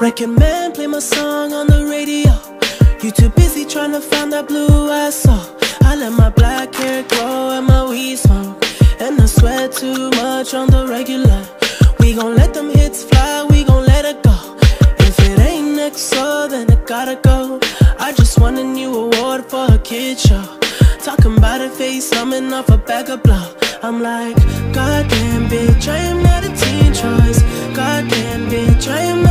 Record man, play my song on the radio. You too busy trying to find that blue-eyed soul. I let my black hair grow and my weed smoke. And I sweat too much on the regular. We gon' let them hits fly, we gon' let it go. If it ain't next so then it gotta go. I just won a new award for a kid show. Talking about a face, coming off a bag of blow. I'm like, goddamn bitch, I am not a teen choice. Goddamn bitch, I am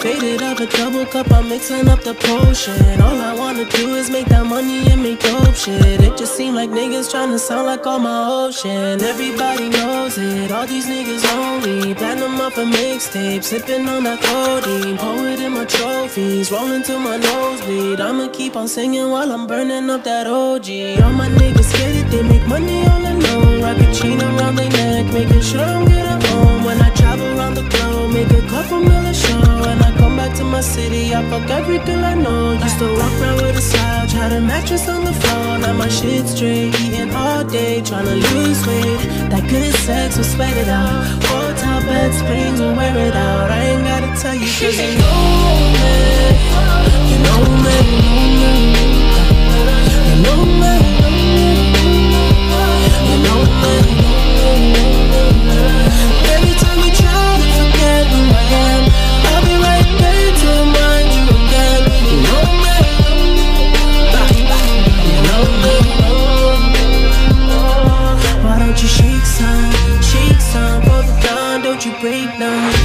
Faded up a double cup, I'm mixing up the potion. All I wanna do is make that money and make dope shit. It just seem like niggas tryna sound like all my ocean. Everybody knows it, all these niggas lonely. Platinum up a mixtape, sipping on that codeine. Pour it in my trophies, rolling to my nosebleed. I'ma keep on singing while I'm burning up that OG. All my niggas get it, they make money all alone. Rock a chain around their neck, making sure I'm good city, I fuck every girl I know. Used to walk around with a slouch, had a mattress on the floor. Now my shit straight, eating all day, trying to lose weight. That good sex will sweat it out. Hotel bed springs will wear it out. I ain't gotta tell you, cause you know me. Breakdown.